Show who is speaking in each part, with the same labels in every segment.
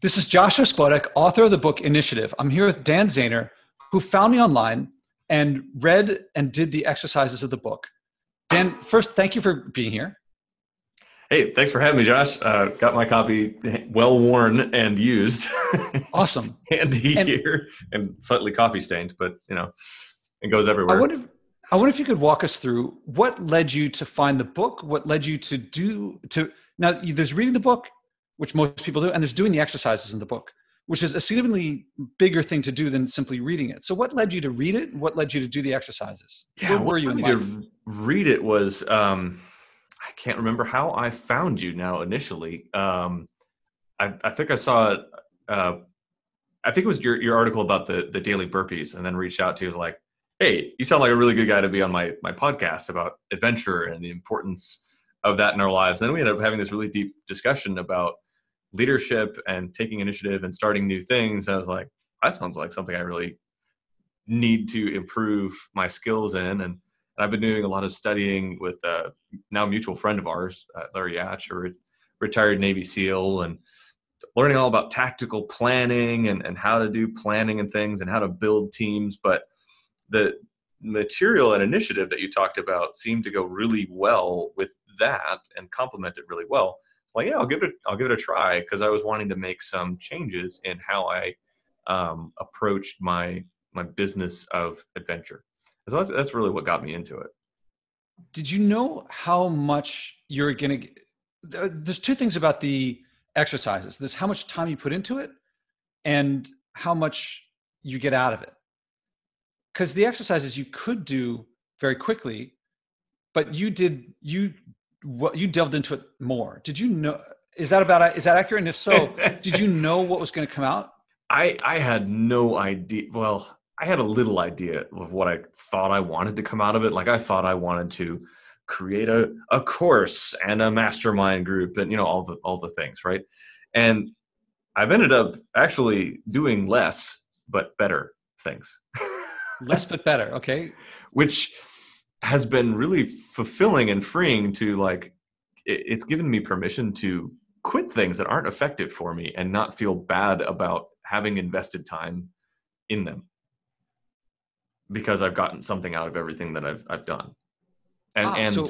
Speaker 1: This is Joshua Spodek, author of the book Initiative. I'm here with Dan Zehner, who found me online and read and did the exercises of the book. Dan, first, thank you for being here.
Speaker 2: Hey, thanks for having me, Josh. Uh, got my copy well worn and used.
Speaker 1: Awesome.
Speaker 2: Handy and, here and slightly coffee stained, but you know, it goes everywhere.
Speaker 1: I wonder, if, I wonder if you could walk us through what led you to find the book. What led you to do to now? There's reading the book, which most people do, and there's doing the exercises in the book, which is a significantly bigger thing to do than simply reading it. So, what led you to read it? What led you to do the exercises?
Speaker 2: Yeah, Where were you in life? read it was um, I can't remember how I found you now initially. Um, I, I think I saw it. Uh, I think it was your, your article about the the daily burpees, and then reached out to you was like, "Hey, you sound like a really good guy to be on my my podcast about adventure and the importance of that in our lives." And then we ended up having this really deep discussion about leadership and taking initiative and starting new things. I was like, that sounds like something I really need to improve my skills in. And, and I've been doing a lot of studying with a now mutual friend of ours, uh, Larry Yatch, a re- retired Navy SEAL, and learning all about tactical planning and, and how to do planning and things and how to build teams. But the material and initiative that you talked about seemed to go really well with that and complement it really well like, yeah, I'll give it, I'll give it a try because I was wanting to make some changes in how I um, approached my my business of adventure. So that's, that's really what got me into it.
Speaker 1: Did you know how much you're going to? There's two things about the exercises. There's how much time you put into it, and how much you get out of it. Because the exercises you could do very quickly, but you did you what you delved into it more. Did you know? Is that about? Is that accurate? And if so, did you know what was going to come out?
Speaker 2: I I had no idea. Well, I had a little idea of what I thought I wanted to come out of it. Like I thought I wanted to create a, a course and a mastermind group and you know all the all the things, right? And I've ended up actually doing less but better things.
Speaker 1: less but better, okay.
Speaker 2: Which has been really fulfilling and freeing to like it, it's given me permission to quit things that aren't effective for me and not feel bad about having invested time in them because I've gotten something out of everything that I've I've done, and ah, and so,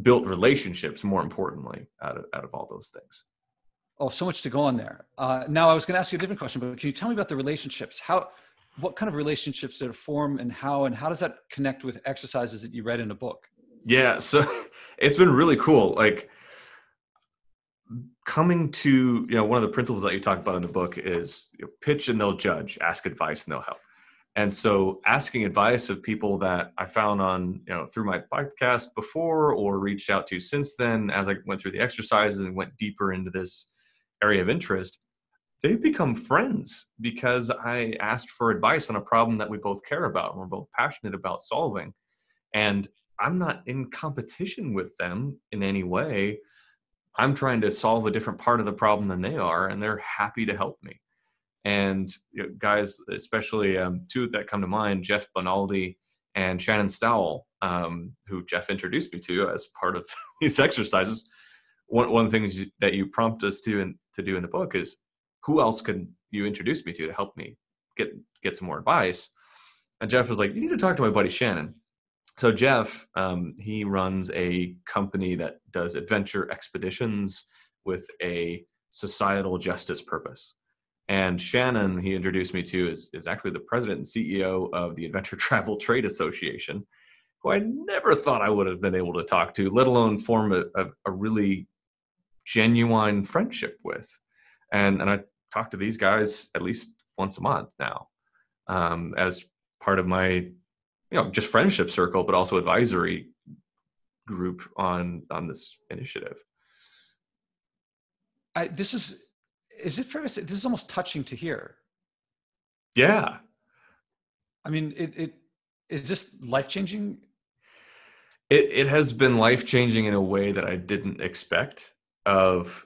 Speaker 2: built relationships. More importantly, out of out of all those things.
Speaker 1: Oh, so much to go on there. Uh, now, I was going to ask you a different question, but can you tell me about the relationships? How what kind of relationships it form and how and how does that connect with exercises that you read in a book?
Speaker 2: Yeah so it's been really cool like coming to you know one of the principles that you talk about in the book is you know, pitch and they'll judge ask advice and they'll help. And so asking advice of people that i found on you know through my podcast before or reached out to since then as i went through the exercises and went deeper into this area of interest they've become friends because I asked for advice on a problem that we both care about and we're both passionate about solving. And I'm not in competition with them in any way. I'm trying to solve a different part of the problem than they are, and they're happy to help me. And you know, guys, especially um, two that come to mind, Jeff Bonaldi and Shannon Stowell, um, who Jeff introduced me to as part of these exercises. One, one of the things that you prompt us to and to do in the book is who else could you introduce me to to help me get get some more advice? And Jeff was like, you need to talk to my buddy Shannon. So Jeff, um, he runs a company that does adventure expeditions with a societal justice purpose. And Shannon, he introduced me to, is, is actually the president and CEO of the Adventure Travel Trade Association, who I never thought I would have been able to talk to, let alone form a, a, a really genuine friendship with. And, and I talk to these guys at least once a month now um, as part of my you know just friendship circle but also advisory group on on this initiative.
Speaker 1: I, this is is it fair to say this is almost touching to hear.
Speaker 2: Yeah.
Speaker 1: I mean it, it is this life changing
Speaker 2: it, it has been life changing in a way that i didn't expect of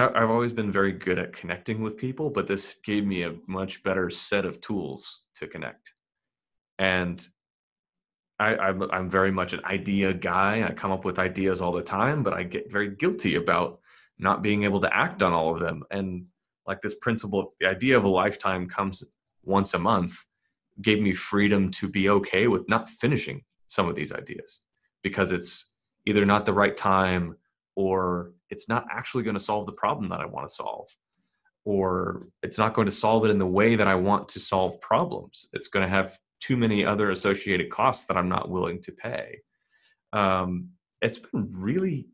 Speaker 2: know, I've always been very good at connecting with people, but this gave me a much better set of tools to connect. And I, I'm, I'm very much an idea guy. I come up with ideas all the time, but I get very guilty about not being able to act on all of them. And like this principle the idea of a lifetime comes once a month gave me freedom to be okay with not finishing some of these ideas because it's either not the right time or it's not actually going to solve the problem that I want to solve or it's not going to solve it in the way that I want to solve problems. It's going to have too many other associated costs that I'm not willing to pay. Um, it's been really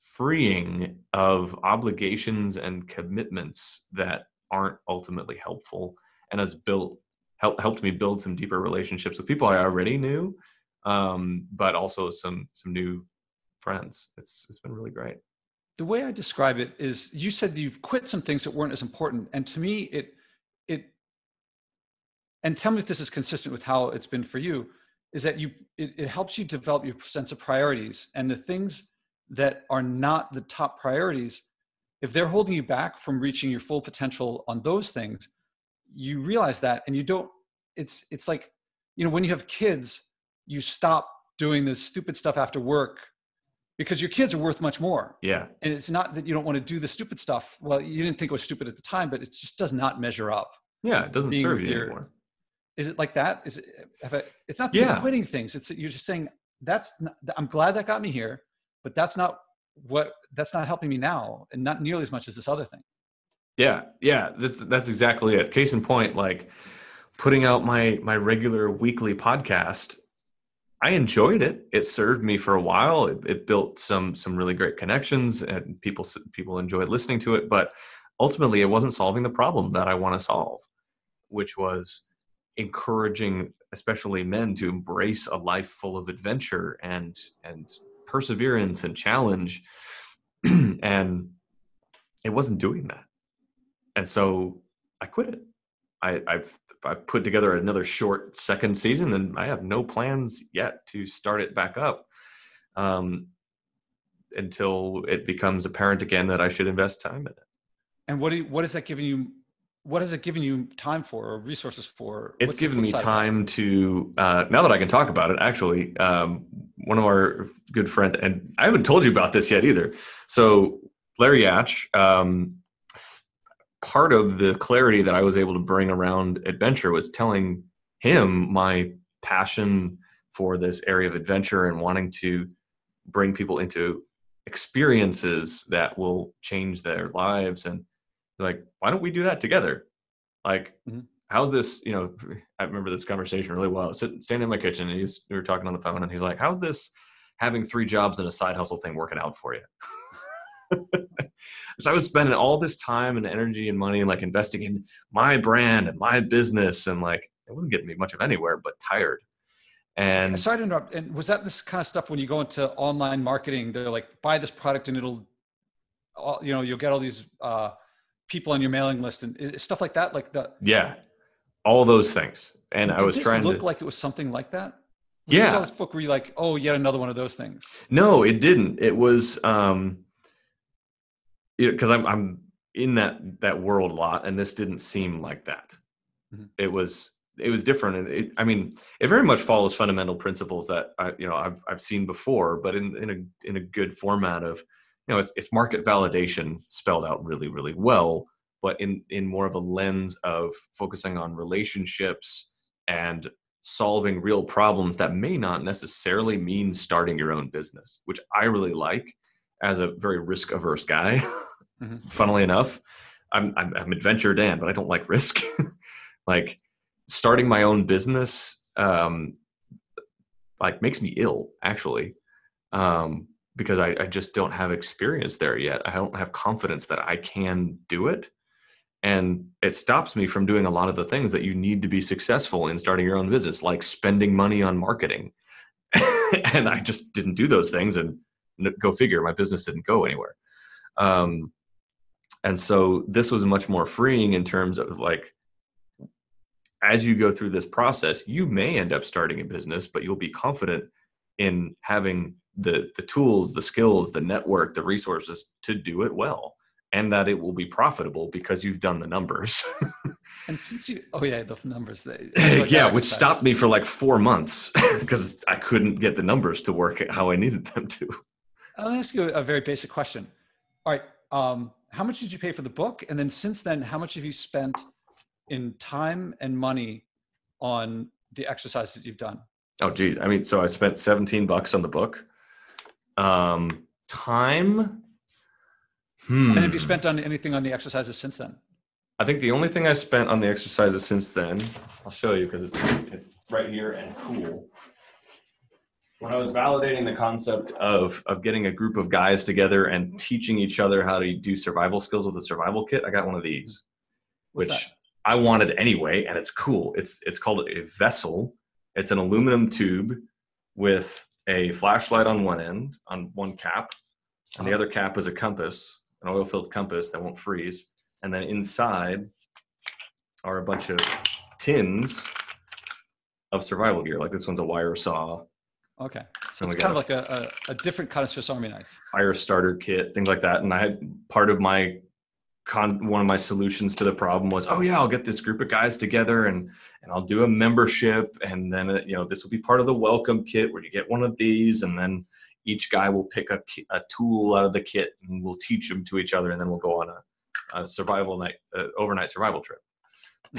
Speaker 2: freeing of obligations and commitments that aren't ultimately helpful and has built helped helped me build some deeper relationships with people I already knew, um, but also some some new friends. It's it's been really great.
Speaker 1: The way I describe it is, you said you've quit some things that weren't as important, and to me, it it and tell me if this is consistent with how it's been for you. Is that you? It, it helps you develop your sense of priorities, and the things that are not the top priorities, if they're holding you back from reaching your full potential on those things, you realize that and you don't it's it's like you know when you have kids you stop doing this stupid stuff after work because your kids are worth much more.
Speaker 2: Yeah.
Speaker 1: And it's not that you don't want to do the stupid stuff. Well you didn't think it was stupid at the time but it just does not measure up.
Speaker 2: Yeah it doesn't serve you your, anymore.
Speaker 1: Is it like that? Is it I, it's not yeah. quitting things. It's you're just saying that's not, i'm glad that got me here but that's not what that's not helping me now and not nearly as much as this other thing.
Speaker 2: Yeah, yeah, that's that's exactly it. Case in point, like putting out my my regular weekly podcast, I enjoyed it. It served me for a while. It, it built some some really great connections, and people people enjoyed listening to it. But ultimately, it wasn't solving the problem that I want to solve, which was encouraging, especially men, to embrace a life full of adventure and and perseverance and challenge. and it wasn't doing that and so I quit it. I, I've I put together another short second season, and I have no plans yet to start it back up um, until it becomes apparent again that I should invest time in it.
Speaker 1: And what do you, what is that giving you? What has it given you time for, or resources for?
Speaker 2: It's What's given me time to uh, now that I can talk about it. Actually, um, one of our good friends, and I haven't told you about this yet either. So Larry Yatch. Um, part of the clarity that I was able to bring around adventure was telling him my passion for this area of adventure and wanting to bring people into experiences that will change their lives. And like why don't we do that together? Like mm-hmm. how's this you know i remember this conversation really well. Sitting standing in my kitchen and he's we were talking on the phone and he's like how's this having three jobs and a side hustle thing working out for you so I was spending all this time and energy and money like investing in my brand and my business and like it wasn't getting me much of anywhere but tired. And
Speaker 1: sorry to interrupt. And was that this kind of stuff when you go into online marketing? They're like, buy this product and it'll, you know, you'll get all these uh, people on your mailing list and stuff like that. Like the
Speaker 2: yeah, all those things. And I was trying
Speaker 1: look
Speaker 2: to
Speaker 1: look like it was something like that.
Speaker 2: yeah,
Speaker 1: this book where you like, oh, yet another one of those things.
Speaker 2: No, it didn't. It was um, because I'm I'm in that that world a lot, and this didn't seem like that. Mm-hmm. It was it was different. It, I mean, it very much follows fundamental principles that I you know I've I've seen before, but in in a in a good format of you know it's, it's market validation spelled out really really well, but in in more of a lens of focusing on relationships and solving real problems that may not necessarily mean starting your own business, which I really like as a very risk averse guy. mm-hmm. Funnily enough, I'm, I'm, I'm adventure Dan, but I don't like risk. like starting my own business, um, like makes me ill actually, um, because I, I just don't have experience there yet. I don't have confidence that I can do it. And it stops me from doing a lot of the things that you need to be successful in starting your own business, like spending money on marketing. and I just didn't do those things. And go figure, my business didn't go anywhere. Um, and so this was much more freeing in terms of like, as you go through this process, you may end up starting a business, but you'll be confident in having the the tools, the skills, the network, the resources to do it well, and that it will be profitable because you've done the numbers.
Speaker 1: and since you, oh yeah, the numbers.
Speaker 2: Yeah, which stopped me for like four months because I couldn't get the numbers to work how I needed them to.
Speaker 1: I'll ask you a very basic question. All right. Um, how much did you pay for the book? And then since then, how much have you spent in time and money on the exercises you've done?
Speaker 2: Oh, geez. I mean, so I spent 17 bucks on the book. Um, time.
Speaker 1: Hmm. And have you spent on anything on the exercises since then?
Speaker 2: I think the only thing I spent on the exercises since then, I'll show you because it's it's right here and cool. When I was validating the concept of of getting a group of guys together and teaching each other how to do survival skills with a survival kit, I got one of these,
Speaker 1: What's
Speaker 2: which
Speaker 1: that?
Speaker 2: I wanted anyway, and it's cool. It's it's called a vessel. It's an aluminum tube with a flashlight on one end, on one cap, and the other cap is a compass, an oil-filled compass that won't freeze. And then inside are a bunch of tins of survival gear. Like this one's a wire saw.
Speaker 1: Okay. So it's kind of like a, a, a different kind of Swiss Army knife.
Speaker 2: fire starter kit, things like that. And I had part of my con one of my solutions to the problem was, oh yeah, I'll get this group of guys together and and I'll do a membership, and then uh, you know this will be part of the welcome kit where you get one of these, and then each guy will pick a, a tool out of the kit and we'll teach them to each other, and then we'll go on a, a survival night, uh, overnight survival trip.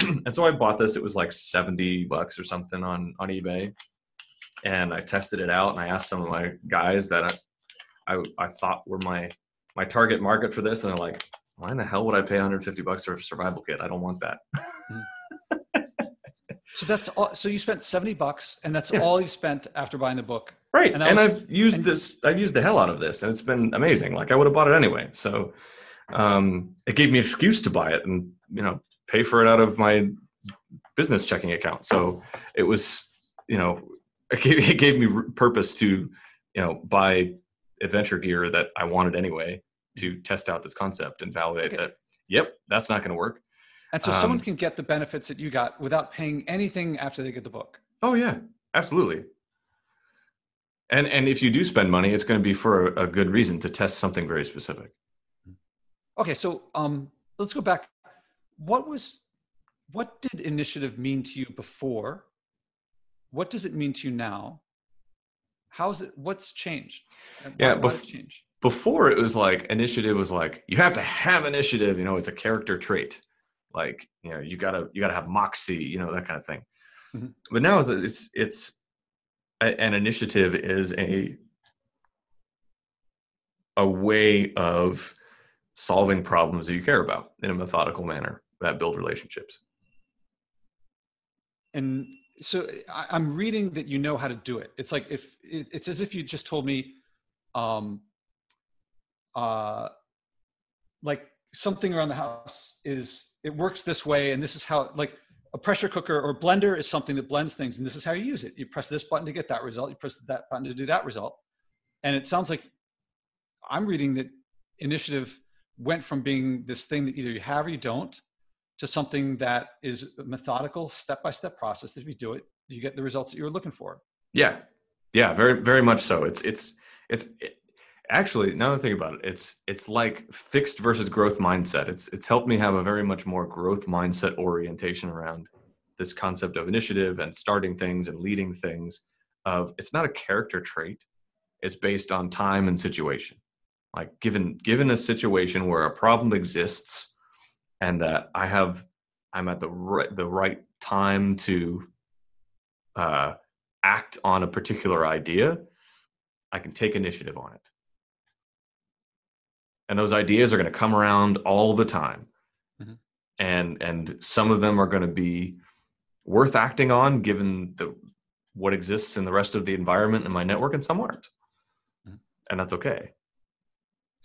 Speaker 2: and so I bought this. It was like seventy bucks or something on on eBay, and I tested it out, and I asked some of my guys that I I, I thought were my my target market for this, and they're like, why in the hell would I pay 150 bucks for a survival kit? I don't want that.
Speaker 1: So that's all. So you spent 70 bucks and that's
Speaker 2: Yeah.
Speaker 1: all you spent after buying the book.
Speaker 2: Right.
Speaker 1: And
Speaker 2: And,
Speaker 1: was-
Speaker 2: I've used
Speaker 1: and-
Speaker 2: this, I've used the hell out of this and it's been amazing. Like I would have bought it anyway. So um, it gave me an excuse to buy it and, you know, pay for it out of my business checking account. So it was, you know, it gave, it gave me purpose to, you know, buy adventure gear that I wanted anyway to test out this concept and validate
Speaker 1: Okay.
Speaker 2: that, yep, that's not going to work.
Speaker 1: And so someone
Speaker 2: Um,
Speaker 1: can get the benefits that you got without paying anything after they get the book.
Speaker 2: Oh yeah, absolutely. And and if you do spend money, it's going to be for a, a good reason to test something very specific.
Speaker 1: Okay, so um, let's go back. What was, what did initiative mean to you before? What does it mean to you now? How's it? What's changed?
Speaker 2: Yeah,
Speaker 1: why
Speaker 2: bef-
Speaker 1: it?
Speaker 2: Before it was like initiative was like you have to have initiative. You know, it's a character trait. Like you know, you gotta you gotta have moxie. You know that kind of thing.
Speaker 1: Mhm.
Speaker 2: But now is it's it's a- an initiative is a a way of solving problems that you care about in a methodical manner that build relationships.
Speaker 1: and so I, i'm reading that you know how to do it. It's like if it, it's as if you just told me um uh like something around the house is it works this way and this is how like a pressure cooker or blender is something that blends things and this is how you use it. You press this button to get that result you press that button to do that result. And it sounds like i'm reading that initiative went from being this thing that either you have or you don't to something that is methodical step-by-step process that if you do it you get the results that you were looking for
Speaker 2: Yeah, yeah, very very much so. It's it's it's it, actually now that I think about it, it's it's like fixed versus growth mindset. It's it's helped me have a very much more growth mindset orientation around this concept of initiative and starting things and leading things. Of it's not a character trait. It's based on time and situation. Like given given a situation where a problem exists, and that I have I'm at the right the right time to uh, act on a particular idea, I can take initiative on it. And those ideas are going to come around all the time.
Speaker 1: Mhm.
Speaker 2: And and some of them are going to be worth acting on given the what exists in the rest of the environment and my network and some aren't.
Speaker 1: Mhm.
Speaker 2: And that's okay.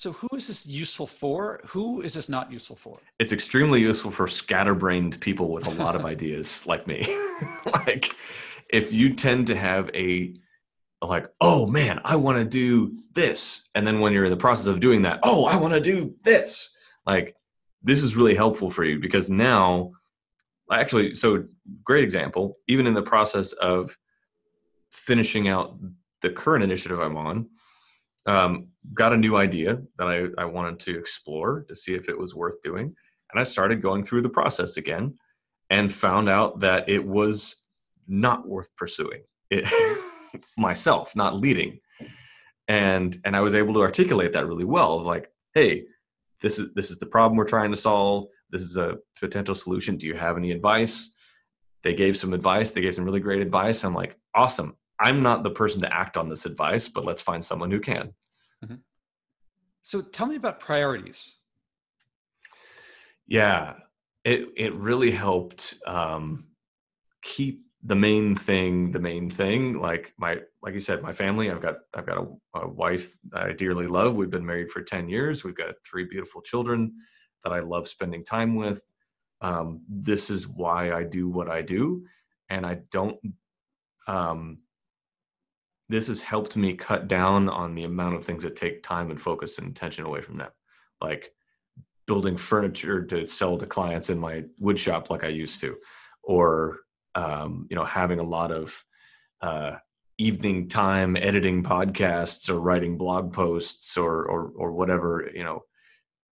Speaker 1: So who is this useful for who is this not useful for
Speaker 2: It's extremely useful for scatterbrained people with a lot of ideas like me. like if you tend to have a like, oh man, I want to do this. And then when you're in the process of doing that, oh, I want to do this. Like this is really helpful for you because now actually so great example, even in the process of finishing out the current initiative I'm on, um, got a new idea that I, I wanted to explore to see if it was worth doing. And I started going through the process again and found out that it was not worth pursuing it myself, not leading. And and I was able to articulate that really well of like, hey, this is this is the problem we're trying to solve. This is a potential solution. Do you have any advice? They gave some advice. They gave some really great advice. I'm like, awesome. I'm not the person to act on this advice, but let's find someone who can. Mm-hmm.
Speaker 1: So tell me about priorities.
Speaker 2: Yeah, it it really helped um, keep the main thing the main thing. Like my like you said, my family. I've got I've got a, a wife that I dearly love. We've been married for ten years. We've got three beautiful children that I love spending time with. Um, this is why I do what I do, and I don't um, this has helped me cut down on the amount of things that take time and focus and attention away from them. Like building furniture to sell to clients in my wood shop like i used to or um, you know having a lot of uh, evening time editing podcasts or writing blog posts or or or whatever you know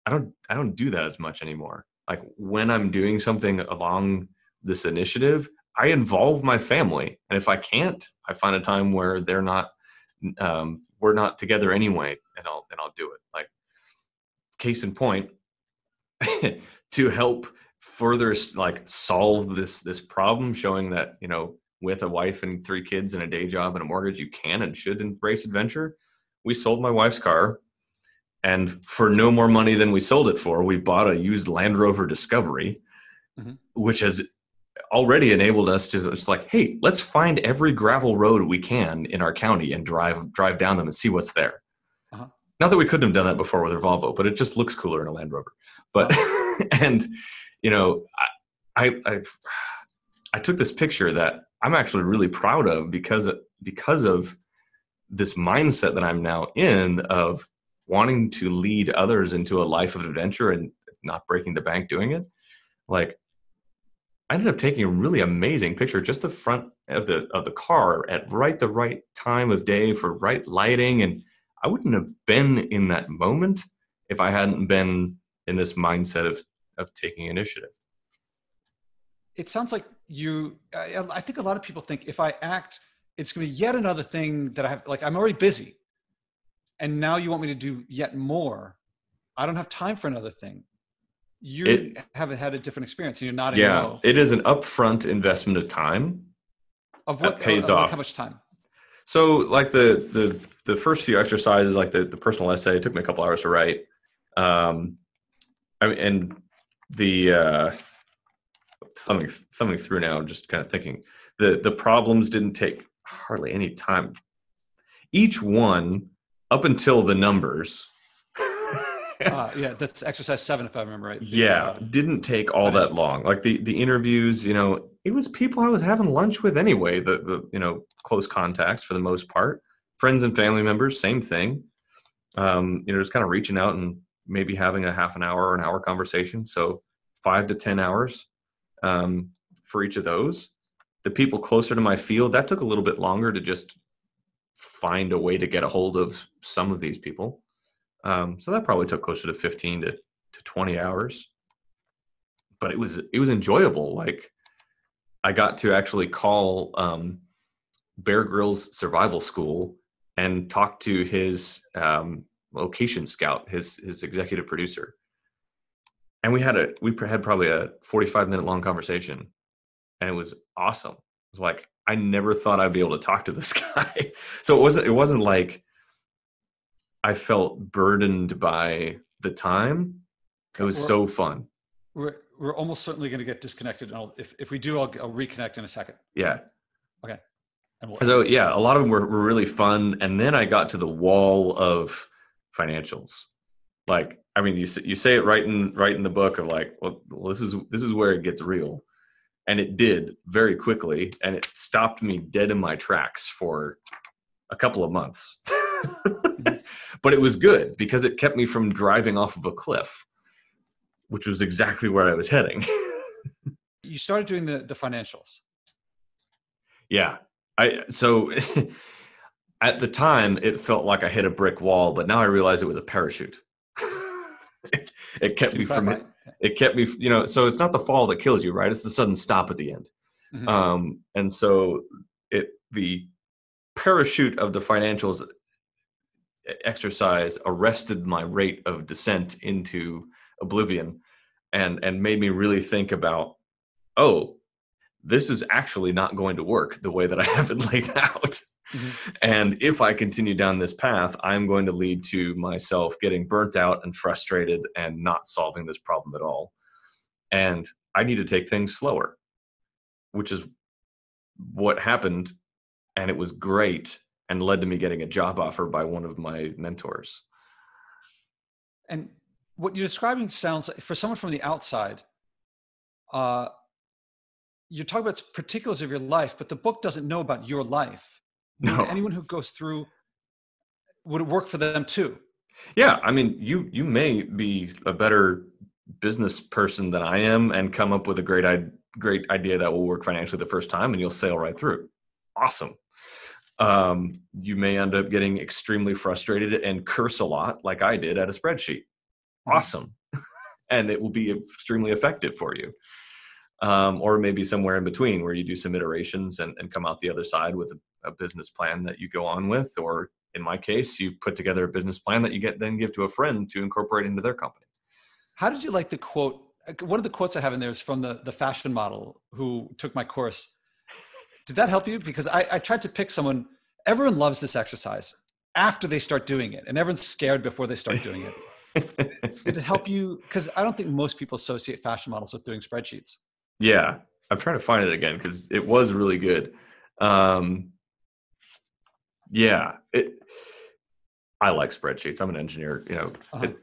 Speaker 2: i don't i don't do that as much anymore. Like when i'm doing something along this initiative I involve my family, and if I can't, I find a time where they're not, um, we're not together anyway, and I'll and I'll do it. Like case in point, to help further like solve this this problem, showing that you know with a wife and three kids and a day job and a mortgage, you can and should embrace adventure. We sold my wife's car, and for no more money than we sold it for, we bought a used Land Rover Discovery, mm-hmm. which has already enabled us to just like, hey, let's find every gravel road we can in our county and drive drive down them and see what's there. Uh-huh. Not that we couldn't have done that before with our Volvo, but it just looks cooler in a Land Rover. But uh-huh. and you know, I, I I've, I took this picture that I'm actually really proud of because because of this mindset that I'm now in of wanting to lead others into a life of adventure and not breaking the bank doing it. Like I ended up taking a really amazing picture, just the front of the of the car at right the right time of day for right lighting, and I wouldn't have been in that moment if I hadn't been in this mindset of of taking initiative.
Speaker 1: It sounds like you. I, I think a lot of people think if I act, it's going to be yet another thing that I have. Like I'm already busy, and now you want me to do yet more. I don't have time for another thing you it, haven't had a different experience and you're not
Speaker 2: yeah it is an upfront investment of time
Speaker 1: of what pays of, off. how much time?
Speaker 2: So like the the the first few exercises like the, the personal essay it took me a couple hours to write. Um I mean, and the uh thumbing thumbing through now just kind of thinking the the problems didn't take hardly any time. Each one up until the numbers
Speaker 1: uh, yeah, that's exercise seven, if I remember right.
Speaker 2: yeah, uh, didn't take all that long. Like the the interviews, you know, it was people I was having lunch with anyway. The the you know close contacts for the most part, friends and family members, same thing. Um, you know, just kind of reaching out and maybe having a half an hour or an hour conversation. So five to ten hours um, for each of those. The people closer to my field that took a little bit longer to just find a way to get a hold of some of these people. Um, so that probably took closer to 15 to, to 20 hours. But it was it was enjoyable. Like I got to actually call um, Bear Grylls Survival School and talk to his um, location scout, his his executive producer, and we had a we had probably a 45 minute long conversation, and it was awesome. It was like I never thought I'd be able to talk to this guy. so it wasn't it wasn't like I felt burdened by the time. It was we're, so fun.
Speaker 1: We're we're almost certainly going to get disconnected. I'll, if if we do, I'll, I'll reconnect in a second.
Speaker 2: Yeah.
Speaker 1: Okay.
Speaker 2: We'll so yeah, a lot of them were, were really fun, and then I got to the wall of financials. Like, I mean, you you say it right in right in the book of like, well, well, this is this is where it gets real, and it did very quickly, and it stopped me dead in my tracks for a couple of months. but it was good because it kept me from driving off of a cliff, which was exactly where I was heading.
Speaker 1: you started doing the the financials.
Speaker 2: Yeah. I so at the time it felt like I hit a brick wall, but now I realize it was a parachute. it, it, kept me from it, it kept me you know so it's not the fall that kills you right it's the sudden stop at the end mm-hmm. um and so it the parachute of the financials exercise arrested my rate of descent into oblivion and and made me really think about oh this is actually not going to work the way that I have it laid out. Mm-hmm. And if I continue down this path, I'm going to lead to myself getting burnt out and frustrated and not solving this problem at all. And I need to take things slower, which is what happened. And it was great and led to me getting a job offer by one of my mentors.
Speaker 1: And what you're describing sounds like, for someone from the outside, uh, you're talking about particulars of your life, but the book doesn't know about your life. No. Anyone who goes through would it work for them too?
Speaker 2: Yeah, I mean, you you may be a better business person than I am, and come up with a great great idea that will work financially the first time, and you'll sail right through. Awesome. Um, you may end up getting extremely frustrated and curse a lot, like I did at a spreadsheet. Mm-hmm. Awesome, and it will be extremely effective for you um, or maybe somewhere in between where you do some iterations and, and come out the other side with a, a, business plan that you go on with or in my case you put together a business plan that you get then give to a friend to incorporate into their company
Speaker 1: how did you like the quote one of the quotes i have in there is from the, the fashion model who took my course did that help you because I, I tried to pick someone everyone loves this exercise after they start doing it and everyone's scared before they start doing it did it help you because i don't think most people associate fashion models with doing spreadsheets
Speaker 2: yeah, I'm trying to find it again because it was really good. Um, yeah, it. I like spreadsheets. I'm an engineer, you know, uh-huh. it,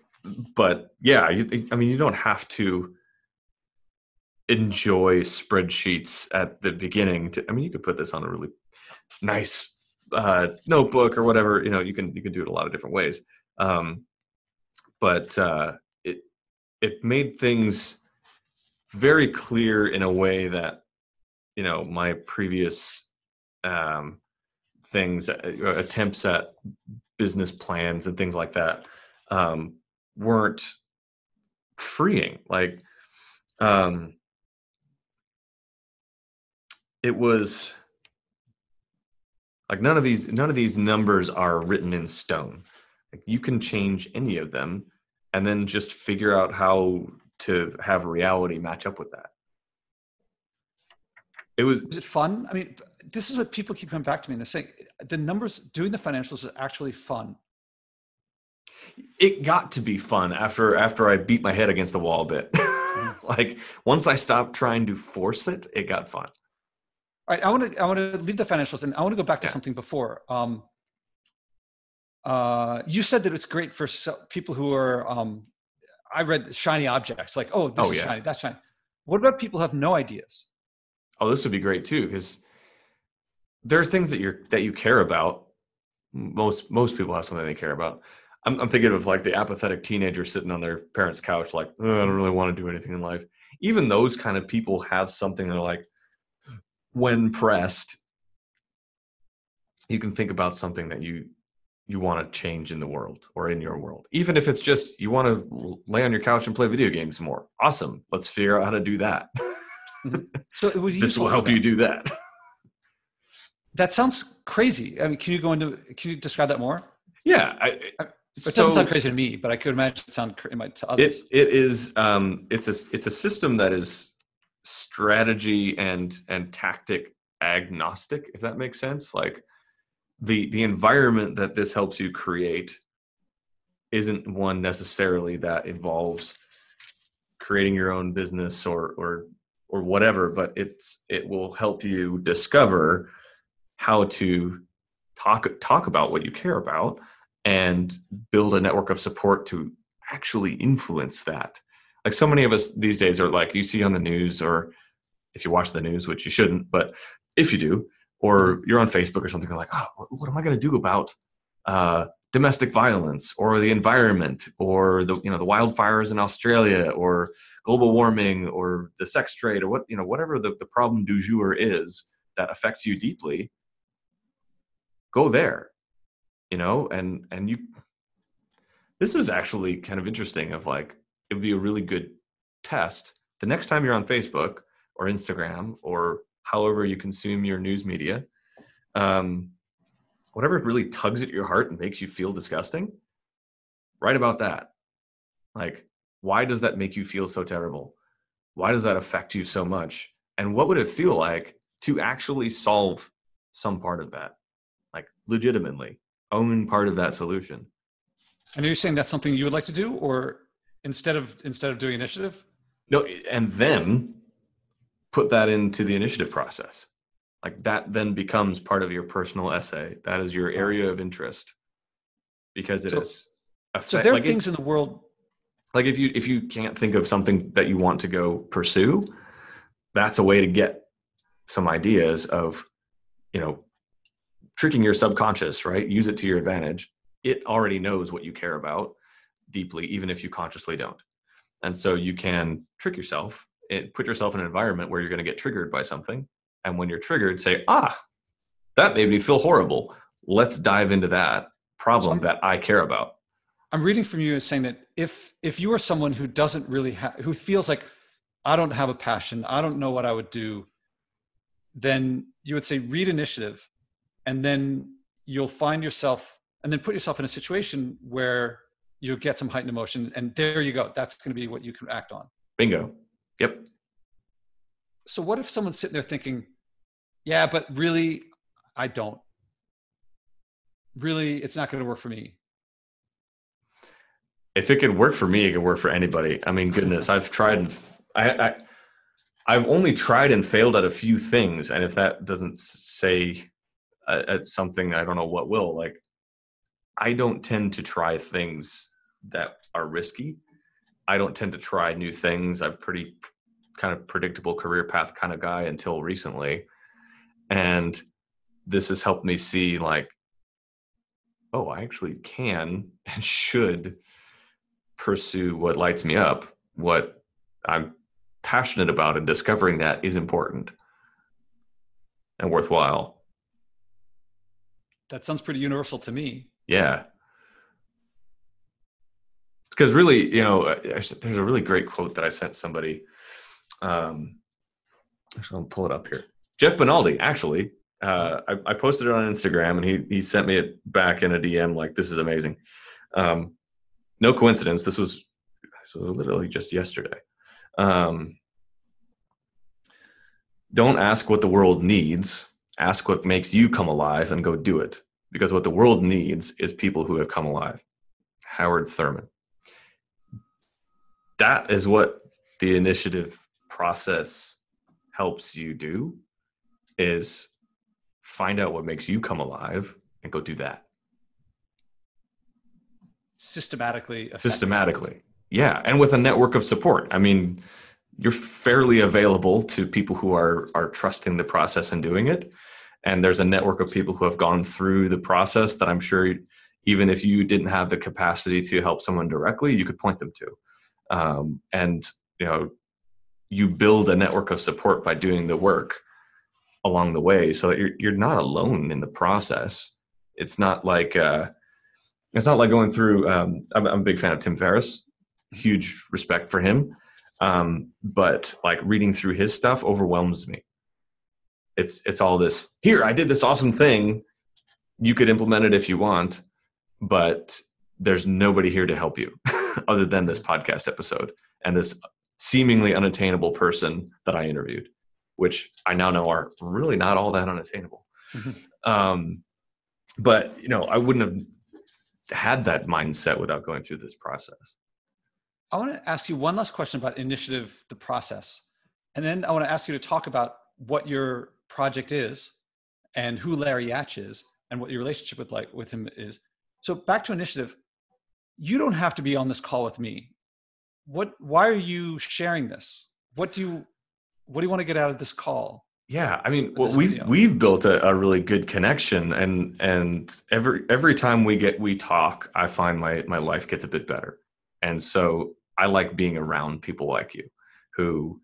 Speaker 2: but yeah, you, I mean, you don't have to enjoy spreadsheets at the beginning. To, I mean, you could put this on a really nice uh, notebook or whatever. You know, you can you can do it a lot of different ways. Um, but uh, it it made things very clear in a way that you know my previous um, things uh, attempts at business plans and things like that um, weren't freeing like um, it was like none of these none of these numbers are written in stone like you can change any of them and then just figure out how to have reality match up with that. It was.
Speaker 1: Is it fun? I mean, this is what people keep coming back to me and they're saying the numbers, doing the financials is actually fun.
Speaker 2: It got to be fun after after I beat my head against the wall a bit. Mm. like once I stopped trying to force it, it got fun.
Speaker 1: All right, I want to I want to leave the financials and I want to go back to yeah. something before. Um, uh, you said that it's great for people who are um, I read shiny objects like, oh, this oh, is yeah. shiny, that's shiny. What about people who have no ideas?
Speaker 2: Oh, this would be great too, because there's things that you're that you care about. Most most people have something they care about. I'm, I'm thinking of like the apathetic teenager sitting on their parents' couch, like oh, I don't really want to do anything in life. Even those kind of people have something they're like, when pressed, you can think about something that you you want to change in the world or in your world. Even if it's just you want to lay on your couch and play video games more. Awesome. Let's figure out how to do that. Mm-hmm. so this will help you do that.
Speaker 1: That sounds crazy. I mean, can you go into can you describe that more?
Speaker 2: Yeah, I,
Speaker 1: it so, doesn't sound crazy to me, but I could imagine it sound it might to others.
Speaker 2: It it is um it's a it's a system that is strategy and and tactic agnostic if that makes sense. Like the the environment that this helps you create isn't one necessarily that involves creating your own business or or or whatever but it's it will help you discover how to talk talk about what you care about and build a network of support to actually influence that like so many of us these days are like you see on the news or if you watch the news which you shouldn't but if you do or you're on Facebook or something, you're like, oh, what am I going to do about uh, domestic violence or the environment or the you know the wildfires in Australia or global warming or the sex trade or what you know whatever the, the problem du jour is that affects you deeply. Go there, you know, and and you. This is actually kind of interesting. Of like, it would be a really good test the next time you're on Facebook or Instagram or however you consume your news media, um, whatever really tugs at your heart and makes you feel disgusting, write about that. Like, why does that make you feel so terrible? Why does that affect you so much? And what would it feel like to actually solve some part of that? Like, legitimately own part of that solution.
Speaker 1: And are you saying that's something you would like to do, or instead of instead of doing initiative?
Speaker 2: No, and then put that into the initiative process. Like that then becomes part of your personal essay. That is your area of interest because it so, is.
Speaker 1: Effect, so there are like things it, in the world.
Speaker 2: Like if you if you can't think of something that you want to go pursue, that's a way to get some ideas of, you know, tricking your subconscious. Right, use it to your advantage. It already knows what you care about deeply, even if you consciously don't. And so you can trick yourself, and put yourself in an environment where you're going to get triggered by something. And when you're triggered, say, ah, that made me feel horrible. Let's dive into that problem that I care about.
Speaker 1: I'm reading from you as saying that if if you are someone who doesn't really have who feels like I don't have a passion, I don't know what I would do, then you would say read initiative and then you'll find yourself and then put yourself in a situation where you'll get some heightened emotion and there you go. That's going to be what you can act on.
Speaker 2: Bingo. Yep.
Speaker 1: So what if someone's sitting there thinking yeah but really i don't. Really it's not going to work for me.
Speaker 2: If it could work for me it could work for anybody. I mean goodness i've tried I, I i've only tried and failed at a few things and if that doesn't say uh, at something i don't know what will like I don't tend to try things that are risky. I don't tend to try new things. I'm pretty kind of predictable career path kind of guy until recently. And this has helped me see like, oh, I actually can and should pursue what lights me up, what I'm passionate about, and discovering that is important and worthwhile.
Speaker 1: That sounds pretty universal to me.
Speaker 2: Yeah. Because really, you know, there's a really great quote that I sent somebody. Um, I'll pull it up here. Jeff Bonaldi, actually, uh, I, I, posted it on Instagram, and he he sent me it back in a DM like, "This is amazing." Um, no coincidence. This was this was literally just yesterday. Um, don't ask what the world needs. Ask what makes you come alive, and go do it because what the world needs is people who have come alive. Howard Thurman. That is what the initiative process helps you do is find out what makes you come alive and go do that
Speaker 1: systematically
Speaker 2: systematically yeah and with a network of support i mean you're fairly available to people who are are trusting the process and doing it and there's a network of people who have gone through the process that i'm sure even if you didn't have the capacity to help someone directly you could point them to. Um, and you know you build a network of support by doing the work along the way so that you're, you're not alone in the process. It's not like uh, it's not like going through um, I'm, I'm, a big fan of tim ferriss huge respect for him. Um, but like reading through his stuff overwhelms me it's it's all this here i did this awesome thing. You could implement it if you want but there's nobody here to help you other than this podcast episode and this seemingly unattainable person that i interviewed which i now know are really not all that unattainable. Um, but you know i wouldn't have had that mindset without going through this process.
Speaker 1: I want to ask you one last question about initiative the process. And then i want to ask you to talk about what your project is and who Larry Yatch is and what your relationship with like with him is. So back to initiative, you don't have to be on this call with me. What why are you sharing this? What do you what do you want to get out of this call?
Speaker 2: Yeah, I mean, well, we've we've built a, a, really good connection, and and every every time we get we talk, I find my my life gets a bit better, and so I like being around people like you, who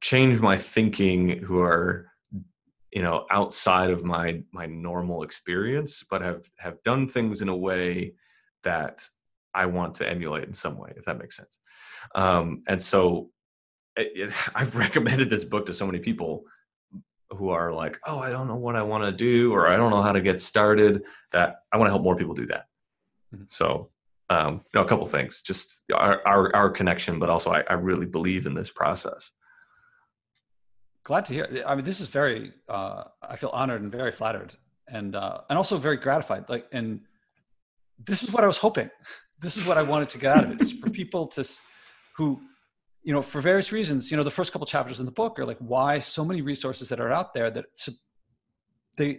Speaker 2: change my thinking, who are you know outside of my my normal experience but have have done things in a way that i want to emulate in some way if that makes sense um, and so it, it, i've recommended this book to so many people who are like, oh, I don't know what I want to do, or I don't know how to get started, that I want to help more people do that. Mm-hmm. So, um, you know, a couple things, just our, our, our connection, but also I, I, really believe in this process.
Speaker 1: Glad to hear. I mean, this is very, uh, I feel honored and very flattered and, uh, and also very gratified. Like, and this is what I was hoping. This is what I wanted to get out of it is for people to, who you know, for various reasons, you know, the first couple chapters in the book are like why so many resources that are out there that they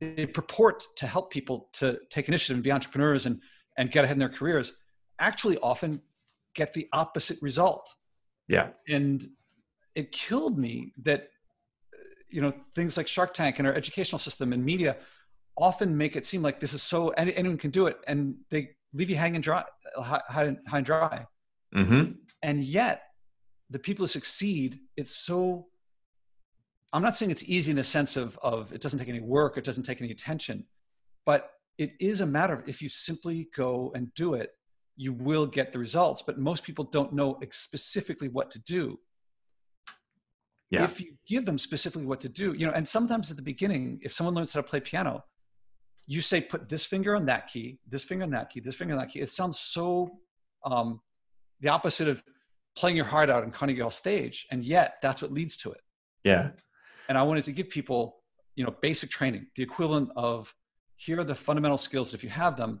Speaker 1: they purport to help people to take initiative and be entrepreneurs and and get ahead in their careers actually often get the opposite result.
Speaker 2: Yeah.
Speaker 1: And it killed me that you know things like Shark Tank and our educational system and media often make it seem like this is so anyone can do it and they leave you hanging dry high, high and dry.
Speaker 2: Mm-hmm.
Speaker 1: And yet the people who succeed, it's so I'm not saying it's easy in the sense of of it doesn't take any work, it doesn't take any attention, but it is a matter of if you simply go and do it, you will get the results. But most people don't know specifically what to do.
Speaker 2: Yeah.
Speaker 1: If you give them specifically what to do, you know, and sometimes at the beginning, if someone learns how to play piano, you say put this finger on that key, this finger on that key, this finger on that key. It sounds so um, the opposite of playing your heart out on Carnegie Hall stage, and yet that's what leads to it.
Speaker 2: Yeah.
Speaker 1: And I wanted to give people, you know, basic training, the equivalent of here are the fundamental skills. If you have them,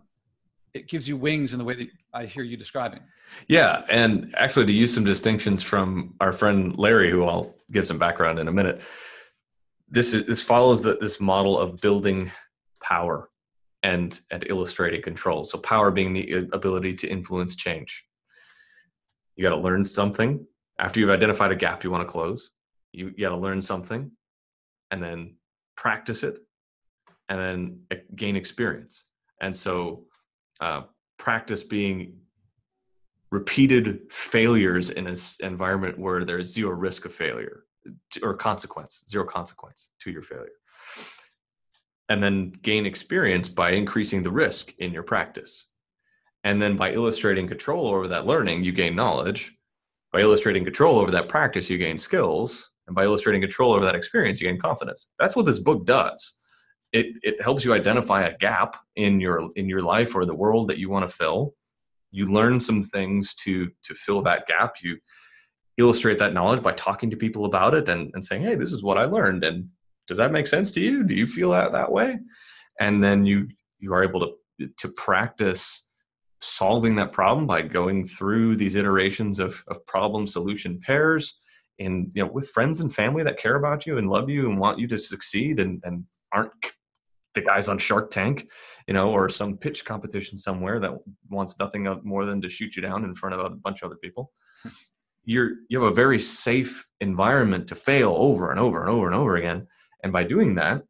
Speaker 1: it gives you wings in the way that I hear you describing.
Speaker 2: Yeah, and actually, to use some distinctions from our friend Larry, who I'll give some background in a minute. This is this follows the, this model of building power and and illustrating control. So power being the ability to influence change you got to learn something after you've identified a gap you want to close you, you got to learn something and then practice it and then eh, gain experience and so uh, practice being repeated failures in an environment where there's zero risk of failure or consequence zero consequence to your failure and then gain experience by increasing the risk in your practice and then by illustrating control over that learning, you gain knowledge. By illustrating control over that practice, you gain skills. And by illustrating control over that experience, you gain confidence. That's what this book does. It, it helps you identify a gap in your in your life or the world that you want to fill. You learn some things to to fill that gap. You illustrate that knowledge by talking to people about it and, and saying, hey, this is what I learned. And does that make sense to you? Do you feel that that way? And then you you are able to to practice solving that problem by going through these iterations of, of problem solution pairs and you know with friends and family that care about you and love you and want you to succeed and, and aren't the guys on shark tank you know or mm-hmm. some pitch competition somewhere that wants nothing more than to shoot you down in front of a bunch of other people. Hmm. You're you have a very safe environment to fail over and over and over and over again. And by doing that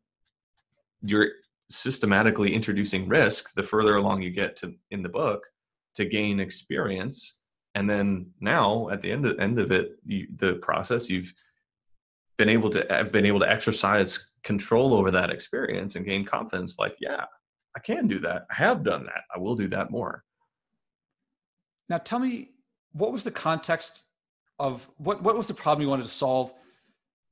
Speaker 2: you're systematically introducing risk the further along you get to in the book to gain experience. And then now at the end of, end of it you, the process you've been able to have been able to exercise control over that experience and gain confidence like yeah i can do that i have done that i will do that more
Speaker 1: now tell me what was the context of what what was the problem you wanted to solve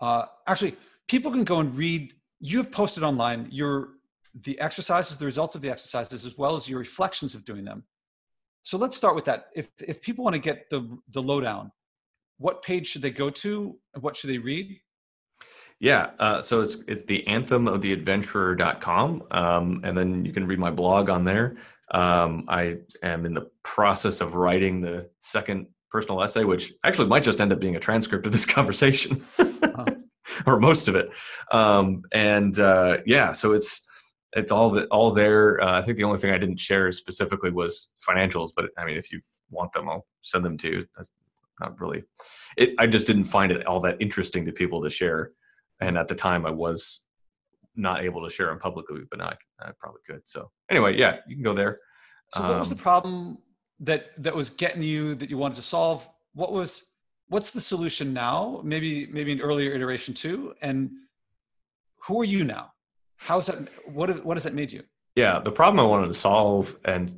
Speaker 1: uh, actually people can go and read you have posted online your the exercises, the results of the exercises, as well as your reflections of doing them. So let's start with that. If if people want to get the the lowdown, what page should they go to and what should they read?
Speaker 2: Yeah, uh, so it's it's the anthem of the adventurer.com. Um, and then you can read my blog on there. Um, I am in the process of writing the second personal essay, which actually might just end up being a transcript of this conversation, or most of it. Um, and uh, yeah, so it's it's all the, all there. Uh, I think the only thing I didn't share specifically was financials, but I mean, if you want them, I'll send them to you. That's not really. It, I just didn't find it all that interesting to people to share, and at the time, I was not able to share them publicly, but now I, I probably could. So anyway, yeah, you can go there.
Speaker 1: So, what was the um, problem that that was getting you that you wanted to solve? What was what's the solution now? Maybe maybe an earlier iteration too, and who are you now? How's that? What what has that made you?
Speaker 2: Yeah, the problem I wanted to solve, and,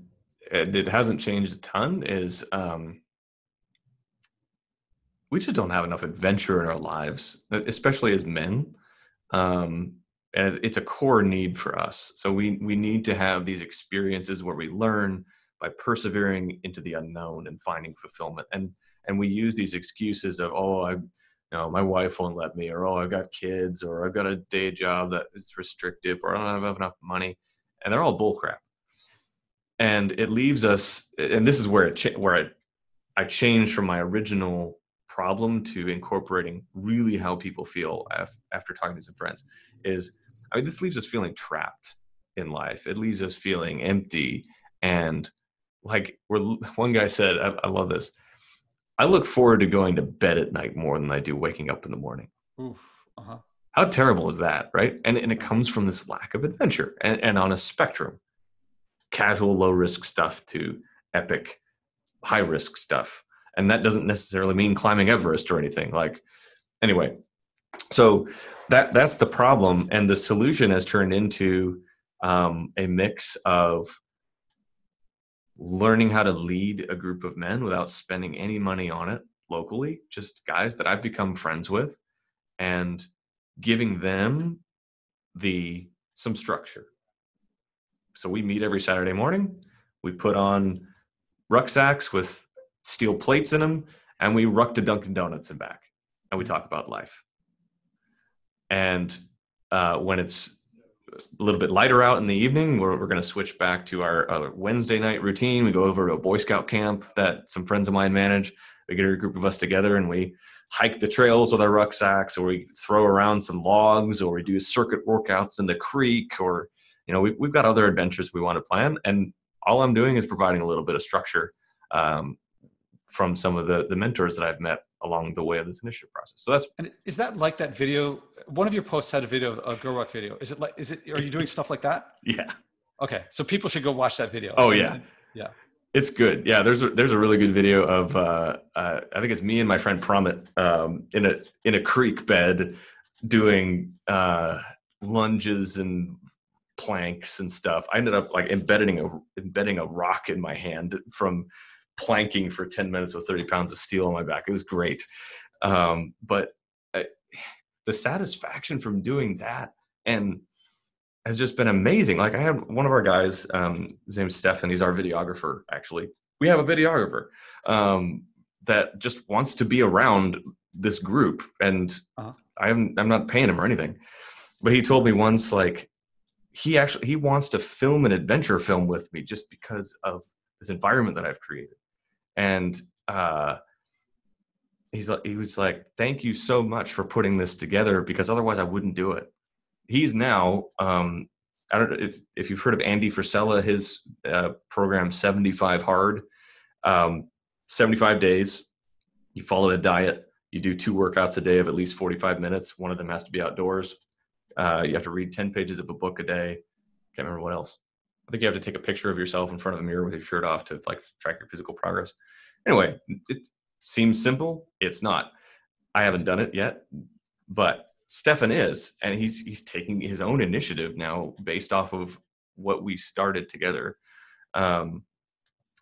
Speaker 2: and it hasn't changed a ton, is um, we just don't have enough adventure in our lives, especially as men. um, and it's, a core need for us. So we we need to have these experiences where we learn by persevering into the unknown and finding fulfillment. And and we use these excuses of oh I you know my wife won't let me or oh I've got kids or I've got a day job that is restrictive or I don't have enough money, and they're all bullcrap. And it leaves us, and this is where it cha- where it, I changed from my original problem to incorporating really how people feel af- after talking to some friends is I mean, this leaves us feeling trapped in life. It leaves us feeling empty and like we're one guy said, I, I love this. I look forward to going to bed at night more than I do waking up in the morning. Oof, uh-huh. How terrible is that, right? And and it comes from this lack of adventure, and, and on a spectrum, casual low risk stuff to epic high risk stuff, and that doesn't necessarily mean climbing Everest or anything. Like anyway, so that that's the problem, and the solution has turned into um, a mix of learning how to lead a group of men without spending any money on it locally, just guys that I've become friends with, and giving them the some structure. So we meet every Saturday morning. We put on rucksacks with steel plates in them, and we ruck to Dunkin' Donuts and back, and we talk about life. And uh, when it's a little bit lighter out in the evening, we're, we're going to switch back to our, our, Wednesday night routine. We go over to a Boy Scout camp that some friends of mine manage. We get a group of us together and we hike the trails with our rucksacks, or we throw around some logs, or we do circuit workouts in the creek, or you know, we, we've got other adventures we want to plan. And all I'm doing is providing a little bit of structure um, from some of the the mentors that I've met along the way of this initiative process. So that's
Speaker 1: and is that like that video? One of your posts had a video, a GORUCK video. Is it like? Is it? Are you doing stuff like that?
Speaker 2: Yeah.
Speaker 1: Okay, so people should go watch that video.
Speaker 2: Oh yeah,
Speaker 1: yeah.
Speaker 2: It's good. Yeah, there's a, there's a really good video of uh, uh, I think it's me and my friend Promit um, in a in a creek bed doing uh, lunges and planks and stuff. I ended up like embedding a embedding a rock in my hand from planking for 10 minutes with 30 pounds of steel on my back. It was great. Um, but I, the satisfaction from doing that and has just been amazing. Like I had one of our guys, um, his name's Stefan. He's our videographer. Actually, we have a videographer um, that just wants to be around this group, and uh-huh. I'm I'm not paying him or anything. But he told me once, like he actually he wants to film an adventure film with me just because of this environment that I've created and uh, he's like, he was like, "Thank you so much for putting this together because otherwise I wouldn't do it." He's now um, I don't know if if you've heard of Andy Frisella, his uh, program Seventy Five Hard, um, seventy five days. You follow a diet. You do two workouts a day of at least forty five minutes. One of them has to be outdoors. Uh, you have to read ten pages of a book a day. Can't remember what else. I think you have to take a picture of yourself in front of a mirror with your shirt off to like track your physical progress. Anyway, it seems simple. It's not. I haven't done it yet, but Stefan is, and he's he's taking his own initiative now based off of what we started together. Um,